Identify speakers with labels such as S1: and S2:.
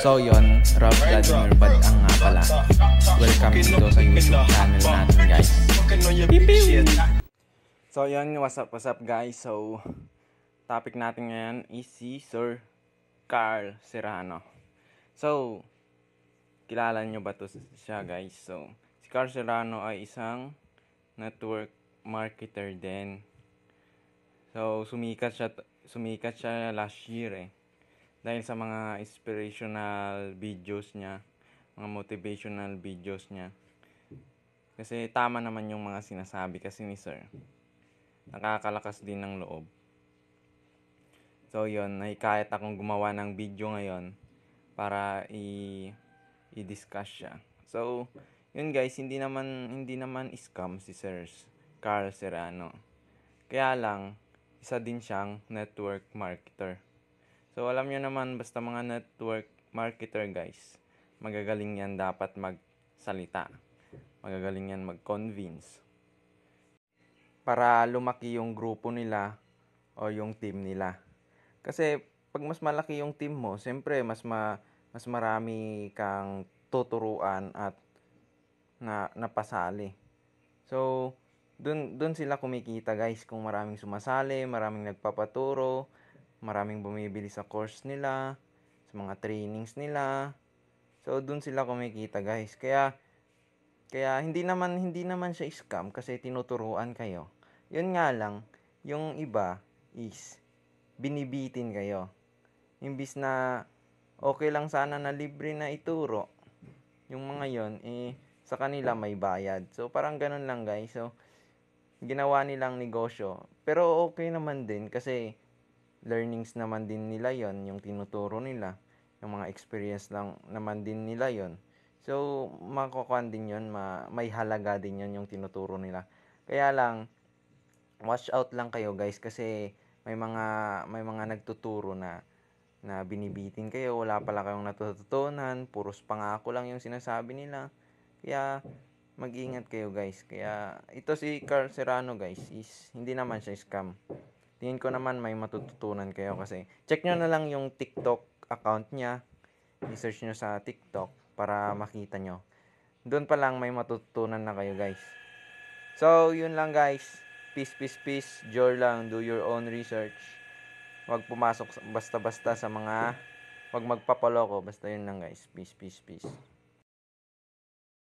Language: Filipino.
S1: So yon, Rob Vladimir Bad ang nga pala. Welcome dito sa YouTube channel natin guys. Pipiw! So yon, what's up, what's up guys? So, topic natin ngayon is si Sir Carl Serrano. So, kilala nyo ba to siya guys? So, si Carl Serrano ay isang network marketer din. So, sumikat siya, sumikat siya last year eh dahil sa mga inspirational videos niya, mga motivational videos niya. Kasi tama naman yung mga sinasabi kasi ni Sir. Nakakalakas din ng loob. So yon, nahikayat akong gumawa ng video ngayon para i i-discuss siya. So, yun guys, hindi naman hindi naman scam si Sir Carl Serrano. Kaya lang isa din siyang network marketer. So, alam nyo naman, basta mga network marketer guys, magagaling yan dapat magsalita. Magagaling yan mag-convince. Para lumaki yung grupo nila o yung team nila. Kasi, pag mas malaki yung team mo, siyempre, mas, ma, mas marami kang tuturuan at na napasali. So, dun, dun sila kumikita guys kung maraming sumasali, maraming nagpapaturo, maraming bumibili sa course nila, sa mga trainings nila. So doon sila kumikita, guys. Kaya kaya hindi naman hindi naman siya scam kasi tinuturuan kayo. 'Yun nga lang, yung iba is binibitin kayo. Imbis na okay lang sana na libre na ituro, yung mga 'yon eh sa kanila may bayad. So parang ganun lang, guys. So ginawa nilang negosyo. Pero okay naman din kasi learnings naman din nila yon yung tinuturo nila yung mga experience lang naman din nila yon so makukuha din yon ma, may halaga din yon yung tinuturo nila. Kaya lang watch out lang kayo guys kasi may mga may mga nagtuturo na na binibitin kayo wala pala kayong natututunan puros pangako lang yung sinasabi nila. Kaya mag-ingat kayo guys. Kaya ito si Carl Serrano guys is hindi naman siya scam tingin ko naman may matututunan kayo kasi check nyo na lang yung TikTok account niya. I-search nyo sa TikTok para makita nyo. Doon pa lang may matutunan na kayo guys. So, yun lang guys. Peace, peace, peace. Joy lang. Do your own research. Huwag pumasok basta-basta sa mga... Huwag magpapaloko. Basta yun lang guys. Peace, peace, peace.